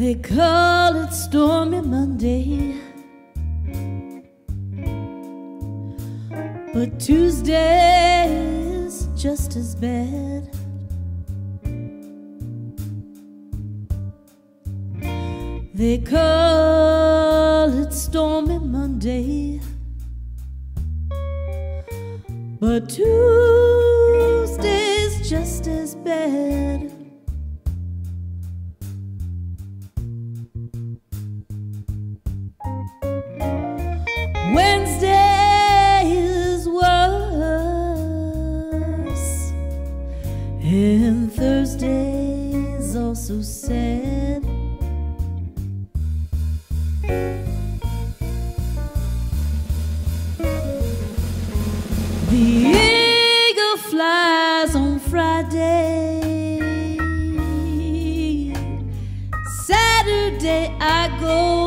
They call it Stormy Monday. But Tuesday is just as bad. They call it Stormy Monday. But Tuesday's just as bad. Wednesday is worse, and Thursday also sad. The eagle flies on Friday. Saturday I go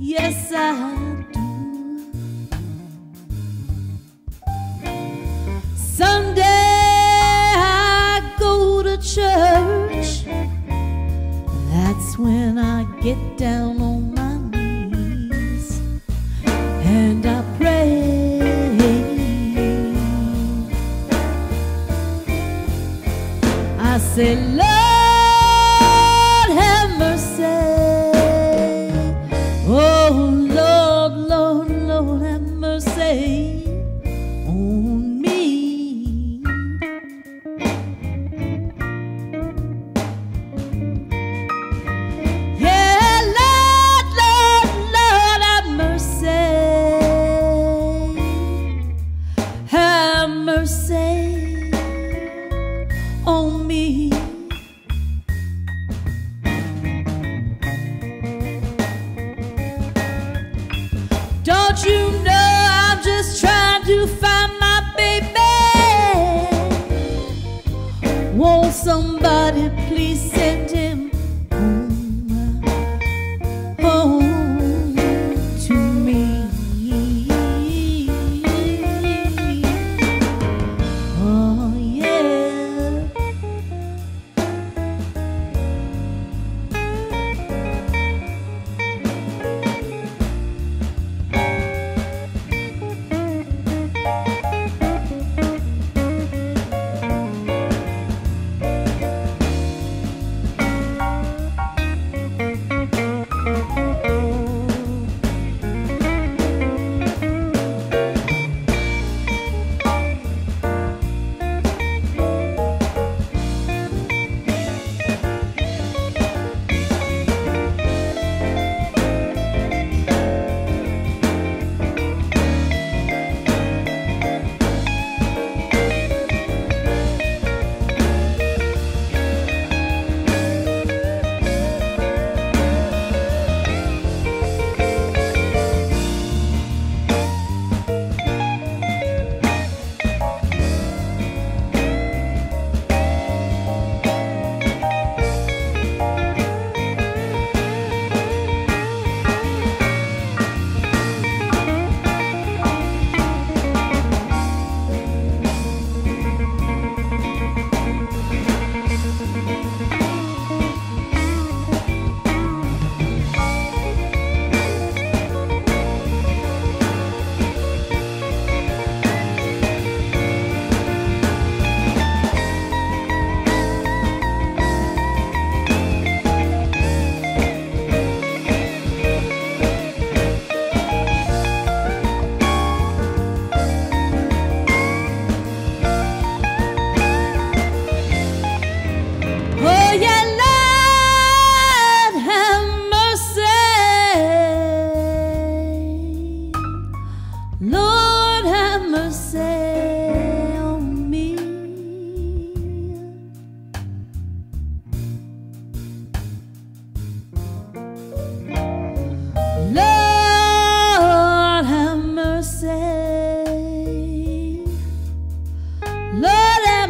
Yes, I do. Sunday I go to church. That's when I get down on my knees and I pray. I say, have mercy. On